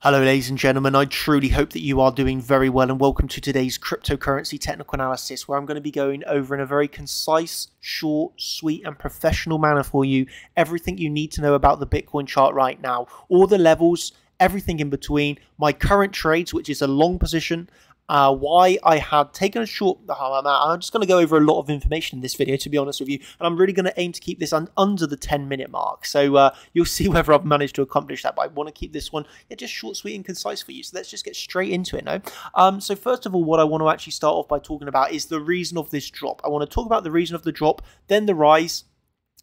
Hello, ladies and gentlemen. I truly hope that you are doing very well, and welcome to today's cryptocurrency technical analysis, where I'm going to be going over in a very concise, short, sweet, and professional manner for you everything you need to know about the Bitcoin chart right now, all the levels, everything in between, my current trades, which is a long position, uh, why I had taken a short. Oh, I'm just going to go over a lot of information in this video, to be honest with you, and I'm really going to aim to keep this un under the 10 minute mark. So uh, you'll see whether I've managed to accomplish that. But I want to keep this one yeah, just short, sweet, and concise for you. So let's just get straight into it now. Um, so first of all, what I want to actually start off by talking about is the reason of this drop. I want to talk about the reason of the drop, then the rise,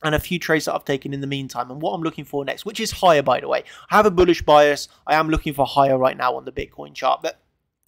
and a few trades that I've taken in the meantime and what I'm looking for next, which is higher, by the way. I have a bullish bias. I am looking for higher right now on the Bitcoin chart, but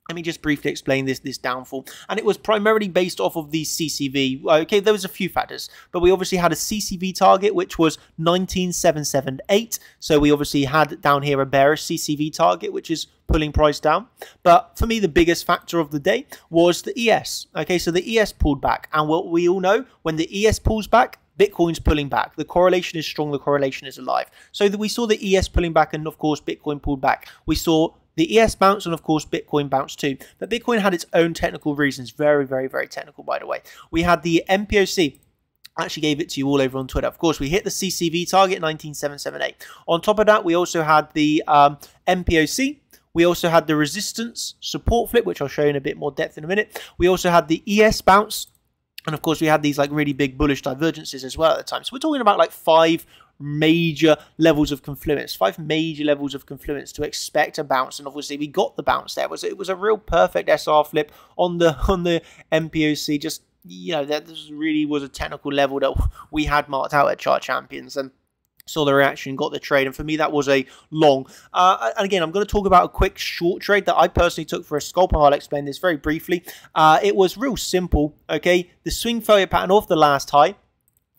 let me just briefly explain this this downfall. And it was primarily based off of the CCV. Okay, there was a few factors, but we obviously had a CCV target, which was 19778. So we obviously had down here a bearish CCV target, which is pulling price down. But for me, the biggest factor of the day was the ES. Okay, so the ES pulled back. And what we all know, when the ES pulls back, Bitcoin's pulling back. The correlation is strong. The correlation is alive. So that we saw the ES pulling back, and of course, Bitcoin pulled back. We saw the ES bounced and of course Bitcoin bounced too. But Bitcoin had its own technical reasons. Very, very, very technical, by the way. We had the MPOC. Actually gave it to you all over on Twitter. Of course, we hit the CCV target 19778. On top of that, we also had the um, MPOC. We also had the resistance support flip, which I'll show you in a bit more depth in a minute. We also had the ES bounce. And of course, we had these like really big bullish divergences as well at the time. So we're talking about like five major levels of confluence, five major levels of confluence to expect a bounce, and obviously we got the bounce there. It was it was a real perfect SR flip on the on the MPOC. Just you know that this really was a technical level that we had marked out at Chart Champions, and saw the reaction, got the trade, and for me that was a long. Uh, and again, I'm going to talk about a quick short trade that I personally took for a scalp, and I'll explain this very briefly. Uh, it was real simple. Okay, the swing failure pattern off the last high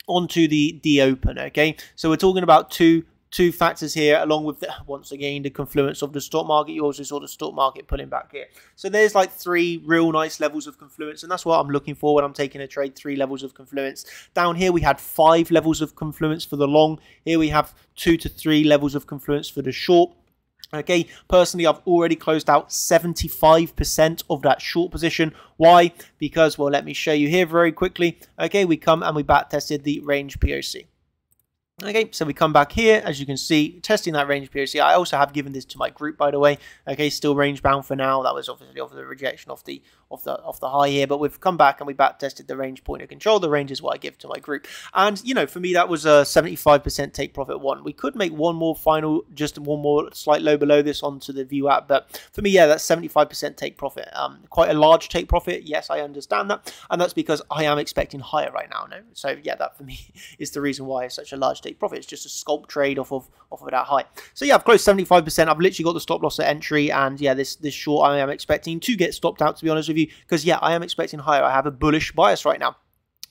onto the D open. Okay, so we're talking about two two factors here, along with the, once again the confluence of the stock market. You also saw the stock market pulling back here. So there's like three real nice levels of confluence, and that's what I'm looking for when I'm taking a trade. Three levels of confluence. Down here we had five levels of confluence for the long. Here we have two to three levels of confluence for the short. Okay, personally, I've already closed out 75% of that short position. Why? Because, well, let me show you here very quickly. Okay, we come and we back tested the range POC. Okay, so we come back here, as you can see, testing that range POC. I also have given this to my group, by the way. Okay, still range bound for now. That was obviously off the rejection of the off the off the high here, but we've come back and we back tested the range point of control. The range is what I give to my group, and you know, for me that was a 75% take profit one. We could make one more final, just one more slight low below this onto the VWAP, but for me, yeah, that's 75% take profit. Um, quite a large take profit. Yes, I understand that, and that's because I am expecting higher right now. No, so yeah, that for me is the reason why it's such a large take profit. It's just a scalp trade off of off of that high. So yeah, I've closed 75%. I've literally got the stop loss at entry, and yeah, this this short I am expecting to get stopped out. To be honest with you, because yeah, I am expecting higher. I have a bullish bias right now.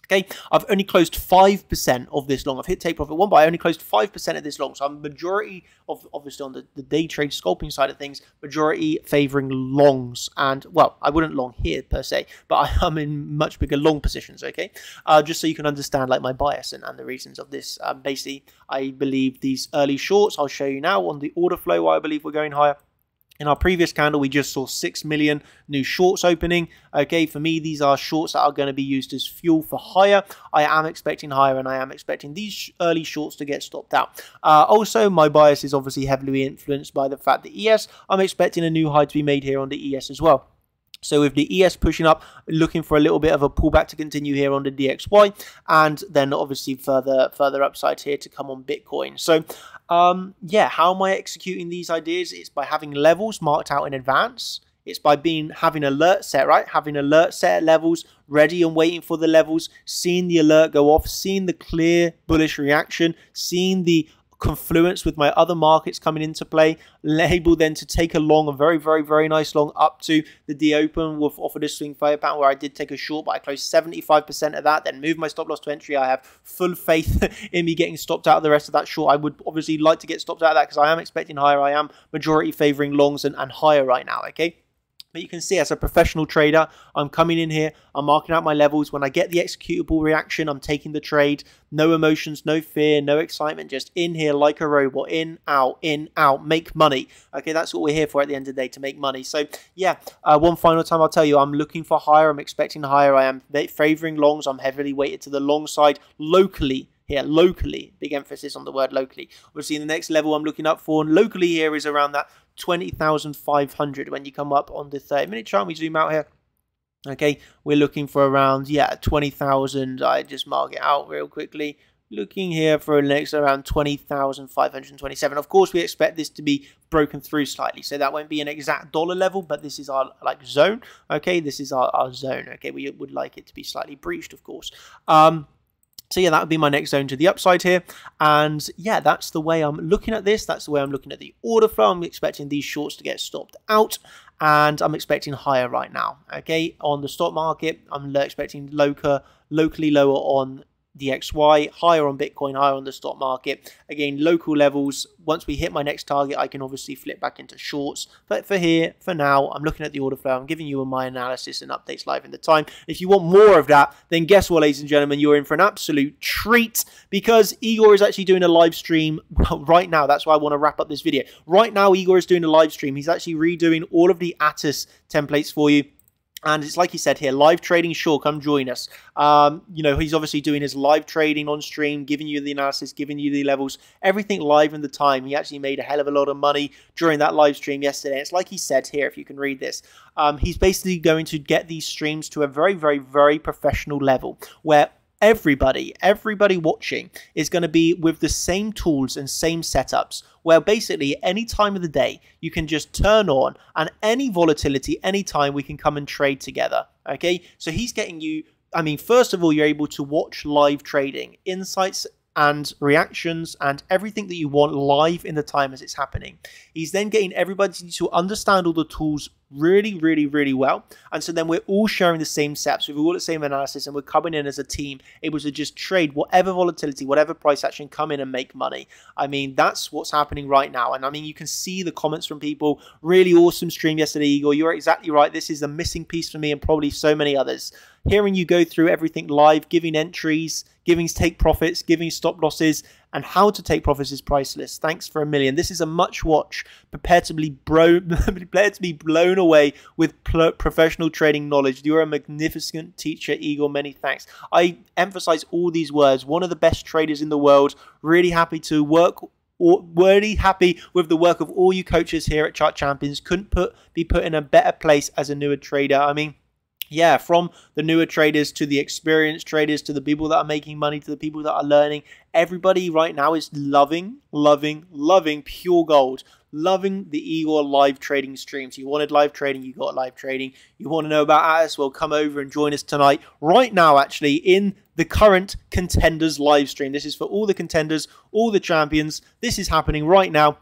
Okay, I've only closed 5% of this long. I've hit take profit one, but I only closed 5% of this long. So I'm majority of, obviously on the, the day trade scalping side of things, majority favoring longs. And, well, I wouldn't long here per se, but I am in much bigger long positions, okay? Uh, just so you can understand, like, my bias and, and the reasons of this. Um, basically, I believe these early shorts, I'll show you now on the order flow why I believe we're going higher. In our previous candle, we just saw 6 million new shorts opening. Okay, for me, these are shorts that are going to be used as fuel for higher. I am expecting higher and I am expecting these early shorts to get stopped out. Uh, also, my bias is obviously heavily influenced by the fact that ES, I'm expecting a new high to be made here on the ES as well. So with the ES pushing up, looking for a little bit of a pullback to continue here on the DXY, and then obviously further further upside here to come on Bitcoin. So um, yeah, how am I executing these ideas? It's by having levels marked out in advance. It's by being having alert set, right? Having alert set levels ready and waiting for the levels, seeing the alert go off, seeing the clear bullish reaction, seeing the confluence with my other markets coming into play, able then to take a long, a very, very, very nice long up to the D open with off of this swing failure pattern where I did take a short, but I closed 75% of that, then move my stop loss to entry. I have full faith in me getting stopped out of the rest of that short. I would obviously like to get stopped out of that because I am expecting higher. I am majority favoring longs and, and higher right now, okay? But you can see as a professional trader, I'm coming in here, I'm marking out my levels. When I get the executable reaction, I'm taking the trade. No emotions, no fear, no excitement, just in here like a robot, in, out, in, out, make money. Okay, that's what we're here for at the end of the day, to make money. So yeah, uh, one final time I'll tell you, I'm looking for higher, I'm expecting higher. I am favoring longs, I'm heavily weighted to the long side locally here locally. Big emphasis on the word locally. Obviously, the next level I'm looking up for, and locally here is around that 20,500 when you come up on the 30 minute chart. We zoom out here. Okay, we're looking for around, yeah, 20,000. I just mark it out real quickly. Looking here for a next around 20,527. Of course, we expect this to be broken through slightly. So that won't be an exact dollar level, but this is our like zone. Okay, this is our, our zone. Okay, we would like it to be slightly breached, of course. Um, so yeah, that would be my next zone to the upside here. And yeah, that's the way I'm looking at this. That's the way I'm looking at the order flow. I'm expecting these shorts to get stopped out and I'm expecting higher right now. Okay, on the stock market, I'm expecting local, locally lower on DXY, higher on Bitcoin, higher on the stock market. Again, local levels. Once we hit my next target, I can obviously flip back into shorts. But for here, for now, I'm looking at the order flow. I'm giving you my analysis and updates live in the time. If you want more of that, then guess what, ladies and gentlemen? You're in for an absolute treat because Igor is actually doing a live stream right now. That's why I want to wrap up this video. Right now, Igor is doing a live stream. He's actually redoing all of the ATAS templates for you and it's like he said here, live trading, sure, come join us. Um, you know, he's obviously doing his live trading on stream, giving you the analysis, giving you the levels, everything live in the time. He actually made a hell of a lot of money during that live stream yesterday. It's like he said here, if you can read this. Um, he's basically going to get these streams to a very, very, very professional level where everybody, everybody watching is going to be with the same tools and same setups where basically any time of the day you can just turn on and any volatility, anytime we can come and trade together. Okay, so he's getting you. I mean, first of all, you're able to watch live trading, insights and reactions and everything that you want live in the time as it's happening. He's then getting everybody to understand all the tools really, really, really well. And so then we're all sharing the same steps. We've all the same analysis and we're coming in as a team able to just trade whatever volatility, whatever price action, come in and make money. I mean, that's what's happening right now. And I mean, you can see the comments from people. Really awesome stream yesterday, Igor. You're exactly right. This is the missing piece for me and probably so many others. Hearing you go through everything live, giving entries, giving take profits, giving stop losses, and how to take profits is priceless. Thanks for a million. This is a much watch. Prepare to be, bro- prepare to be blown away with professional trading knowledge. You're a magnificent teacher, Igor. Many thanks. I emphasize all these words. One of the best traders in the world. Really happy to work or really happy with the work of all you coaches here at Chart Champions. Couldn't put be put in a better place as a newer trader. I mean, yeah, from the newer traders to the experienced traders to the people that are making money to the people that are learning, everybody right now is loving, loving, loving pure gold, loving the Igor live trading streams. You wanted live trading, you got live trading. You want to know about us? Well, come over and join us tonight, right now, actually, in the current contenders live stream. This is for all the contenders, all the champions. This is happening right now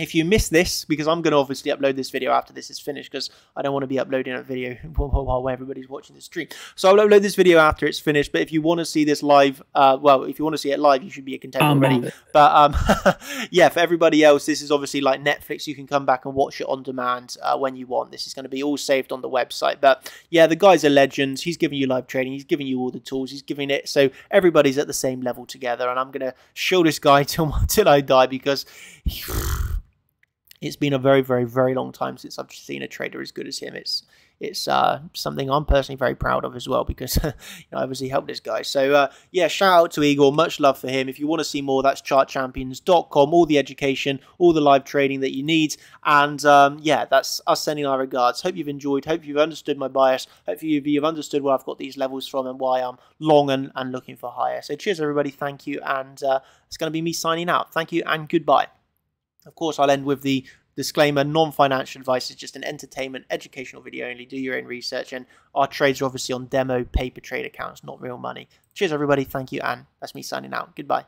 if you miss this, because I'm going to obviously upload this video after this is finished, because I don't want to be uploading a video while everybody's watching the stream. So I'll upload this video after it's finished. But if you want to see this live, uh, well, if you want to see it live, you should be a contender um, already. But um, yeah, for everybody else, this is obviously like Netflix. You can come back and watch it on demand uh, when you want. This is going to be all saved on the website. But yeah, the guy's a legend. He's giving you live training. He's giving you all the tools. He's giving it so everybody's at the same level together. And I'm going to show this guy till till I die because. He, it's been a very, very, very long time since I've seen a trader as good as him. It's it's uh, something I'm personally very proud of as well because you know, I obviously helped this guy. So uh, yeah, shout out to Igor. Much love for him. If you want to see more, that's chartchampions.com. All the education, all the live trading that you need. And um, yeah, that's us sending our regards. Hope you've enjoyed. Hope you've understood my bias. Hope you've, you've understood where I've got these levels from and why I'm long and, and looking for higher. So cheers, everybody. Thank you. And uh, it's going to be me signing out. Thank you and goodbye. Of course, I'll end with the disclaimer non-financial advice is just an entertainment educational video only. Do your own research and our trades are obviously on demo paper trade accounts not real money. Cheers everybody. Thank you and that's me signing out. Goodbye